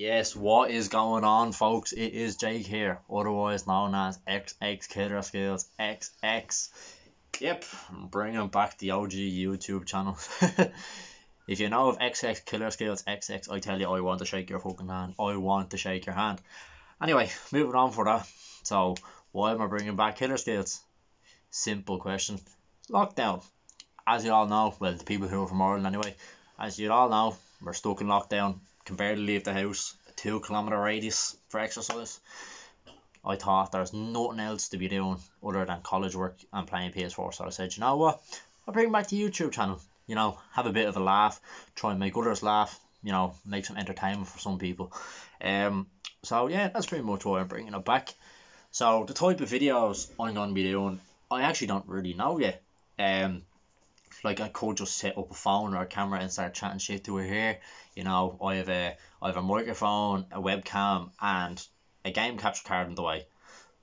Yes, what is going on, folks? It is Jake here, otherwise known as XX Killerskillz XX. Yep, I'm bringing back the OG YouTube channel. if you know of XX Killerskillz XX, I tell you, I want to shake your fucking hand. I want to shake your hand. Anyway, moving on for that. So, why am I bringing back Killerskillz? Simple question. Lockdown. As you all know, well, the people who are from Ireland anyway, as you all know, we're stuck in lockdown can barely leave the house, a two kilometre radius for exercise. I thought there's nothing else to be doing other than college work and playing PS4. So I said, you know what? I'll bring back the YouTube channel. You know, have a bit of a laugh, try and make others laugh. You know, make some entertainment for some people. Um, so yeah, that's pretty much why I'm bringing it back. So the type of videos I'm gonna be doing, I actually don't really know yet. Um, like I could just set up a phone or a camera and start chatting shit to her here. You know, I have a I have a microphone, a webcam, and a game capture card in the way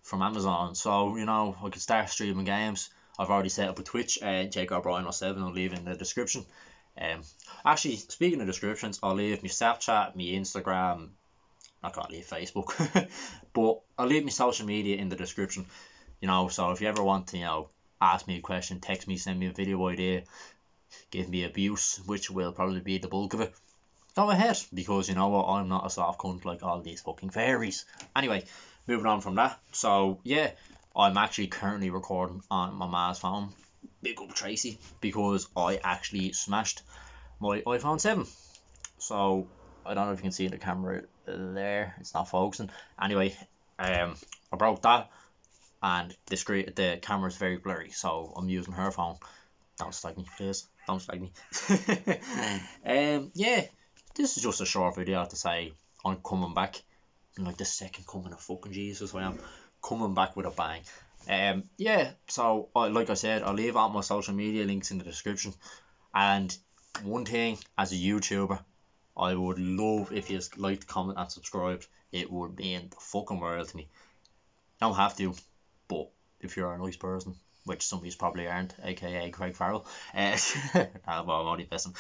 from Amazon. So you know, I could start streaming games. I've already set up a Twitch. Uh, Jake O'Brien 07 I'll leave in the description. Um, actually, speaking of descriptions, I'll leave my Snapchat, my Instagram. Not gonna leave Facebook, but I'll leave my social media in the description. You know, so if you ever want to, you know, ask me a question, text me, send me a video idea, give me abuse, which will probably be the bulk of it. Go ahead, because you know what, I'm not a soft cunt like all these fucking fairies. Anyway, moving on from that. So, yeah, I'm actually currently recording on my ma's phone. Big up Tracy, because I actually smashed my iPhone 7. So, I don't know if you can see the camera there, it's not focusing. Anyway, um, I broke that and the screen the camera is very blurry so I'm using her phone. Don't slag me please. Don't slag me. Um yeah this is just a short video to say I'm coming back. Like the second coming of fucking Jesus I am coming back with a bang. Um yeah so uh, like I said I'll leave out my social media links in the description. And one thing as a YouTuber I would love if you liked, comment and subscribed. It would mean the fucking world to me. Don't have to, if you're a nice person, which some of you probably aren't, aka Craig Farrell, uh, well, I'm only messing.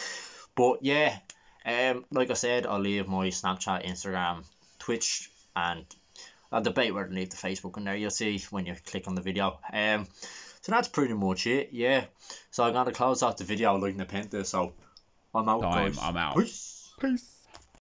But yeah, um, like I said, I'll leave my Snapchat, Instagram, Twitch, and I'll debate where to leave the Facebook in there. You'll see when you click on the video. Um, so that's pretty much it. Yeah. So I'm gonna close out the video looking like Nepenthe. So I'm out, I'm, guys. I'm out. Peace. Peace.